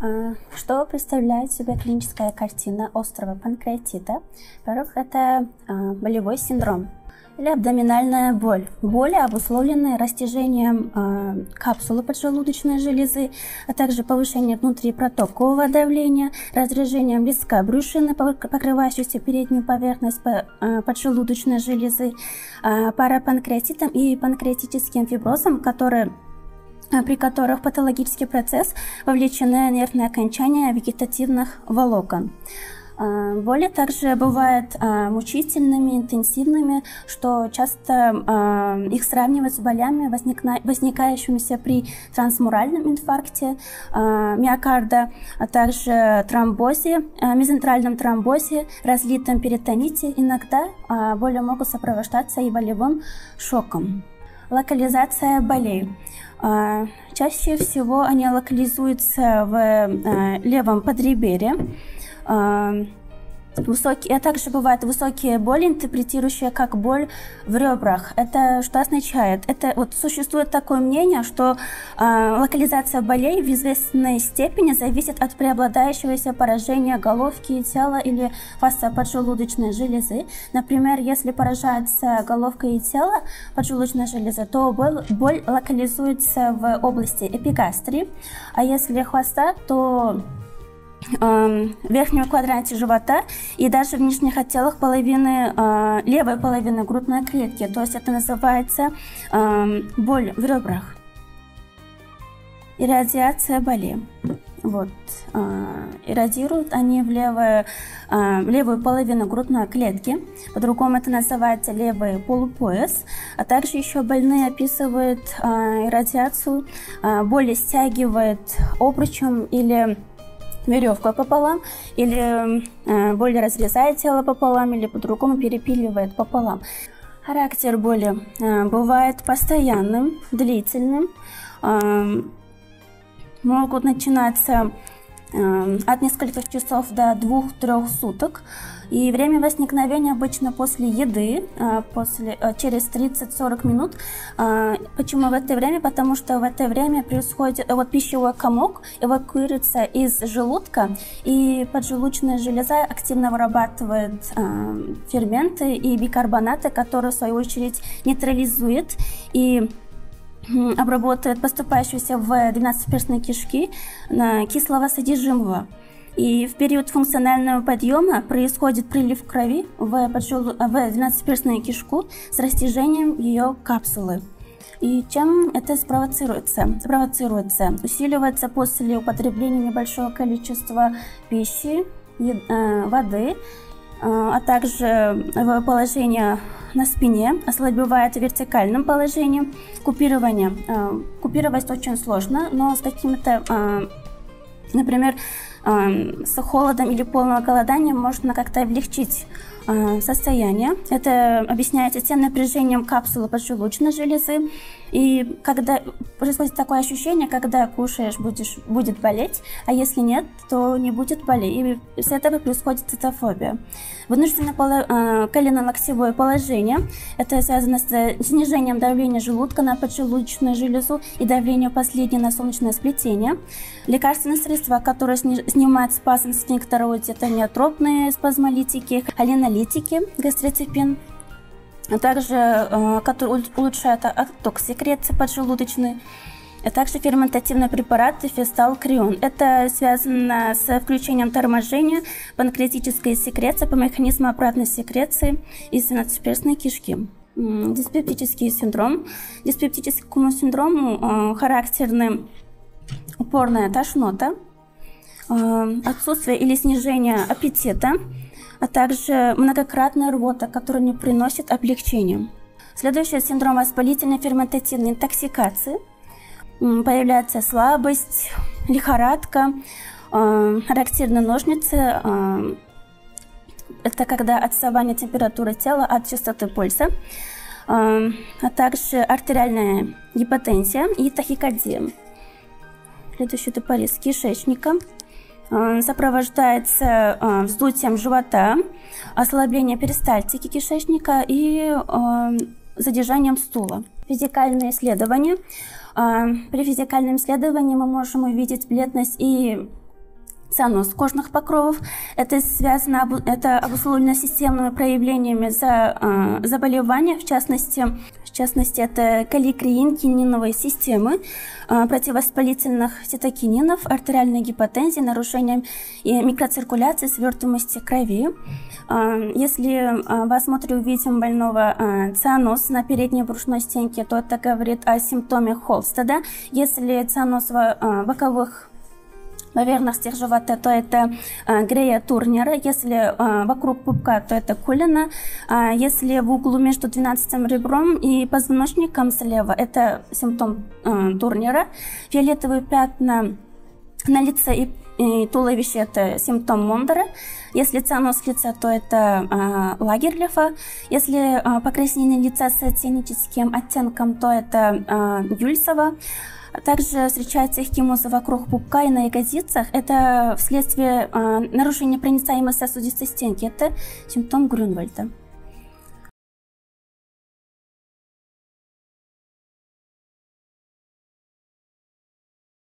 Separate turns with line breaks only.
А, что представляет себя клиническая картина острого панкреатита? Во-первых, это а, болевой синдром или абдоминальная боль. Боли, обусловленные растяжением э, капсулы поджелудочной железы, а также повышением внутрипротокового давления, разрежением листка брюшины, покрывающейся переднюю поверхность поджелудочной железы, э, парапанкреатитом и панкреатическим фиброзом, которые при которых патологический процесс вовлечены нервные окончания вегетативных волокон. А, боли также бывают а, мучительными, интенсивными, что часто их сравнивают с болями, возникающимися при трансмуральном инфаркте миокарда, а также тромбозе, мезентральном тромбозе, разлитом перитоните. Иногда боли могут сопровождаться и болевым шоком. Локализация болей. Чаще всего они локализуются в левом подреберье, Высокие, а также бывают высокие боли, интерпретирующие как боль в ребрах. Это что означает? Это вот существует такое мнение, что э, локализация болей в известной степени зависит от преобладающегося поражения головки тела или фаса поджелудочной железы. Например, если поражается головка и тело поджелудочной железы, то боль, боль локализуется в области эпигастрии, а если хвоста, то в верхнем квадранте живота и даже в нижних отделах половины, э, левой половины грудной клетки. То есть это называется э, боль в ребрах. Иррадиация боли. Вот. Э, иррадируют они в, левую, э, в левую половину грудной клетки. По-другому это называется левый полупояс. А также еще больные описывают э, иррадиацию. Э, боли стягивает обручем или веревку пополам, или э, более разрезает тело пополам, или по-другому перепиливает пополам. Характер боли э, бывает постоянным, длительным, э, могут начинаться э, от нескольких часов до двух-трех суток. И время возникновения обычно после еды, а, после, а, через 30-40 минут. А, почему в это время? Потому что в это время происходит, вот пищевой комок эвакуируется из желудка, и поджелудочная железа активно вырабатывает ферменты и бикарбонаты, которые в свою очередь нейтрализует и обработает поступающуюся в 12-перстные кишки кислого содержимого. И в период функционального подъема происходит прилив крови в, подшел... в 12-перстную кишку с растяжением ее капсулы. И чем это спровоцируется? Спровоцируется, усиливается после употребления небольшого количества пищи, э, воды, э, а также положение на спине, ослабевает в вертикальном положении. Купирование. Э, купировать очень сложно, но с какими-то, например, с холодом или полного голодания можно как-то облегчить а, состояние. Это объясняется тем напряжением капсулы поджелудочной железы. И когда происходит такое ощущение, когда кушаешь, будешь, будет болеть, а если нет, то не будет болеть. И с этого происходит цитофобия. Вынужденное поло, э, коленолоктевое положение. Это связано с снижением давления желудка на поджелудочную железу и давления последнего на солнечное сплетение. Лекарственные средства, которые снимают спазм сфинктера, это неотропные спазмолитики, холинолитики, гастрицепин, а также э, который улучшает отток секреции поджелудочной, а также ферментативные препараты фесталкрион. Это связано с включением торможения панкреатической секреции по механизму обратной секреции из двенадцатиперстной кишки. Диспептический синдром. Диспептическому синдрому э, характерны упорная тошнота, отсутствие или снижение аппетита, а также многократная рвота, которая не приносит облегчения. Следующий синдром воспалительной ферментативной интоксикации. Появляется слабость, лихорадка, э, характерны ножницы. Э, это когда отставание температуры тела от частоты пульса, а также артериальная гипотензия и тахикардия. Следующий это порез кишечника – сопровождается э, вздутием живота, ослаблением перистальтики кишечника и э, задержанием стула. Физикальное исследование. При физикальном исследовании мы можем увидеть бледность и цианоз кожных покровов. Это связано, это обусловлено системными проявлениями за, э, заболевания, в частности, в частности, это каликриин, кининовые системы, э, противовоспалительных цитокининов, артериальной гипотензии, нарушением микроциркуляции, свертываемости крови. Э, если э, в осмотре увидим больного э, цианоз на передней брюшной стенке, то это говорит о симптоме Холстеда. Если цианоз в боковых поверхностях живота, то это э, грея турнера. Если э, вокруг пупка, то это кулина. А если в углу между 12 ребром и позвоночником слева, это симптом э, турнера. Фиолетовые пятна на лице и, и туловище это симптом Мондера. Если цианоз лица, то это э, лагерлифа. Если э, покраснение лица с цианическим оттенком, то это э, Юльсова. Также встречаются эхимозы вокруг пупка и на ягодицах. Это вследствие э, нарушения проницаемой сосудистой стенки. Это симптом Грюнвальда.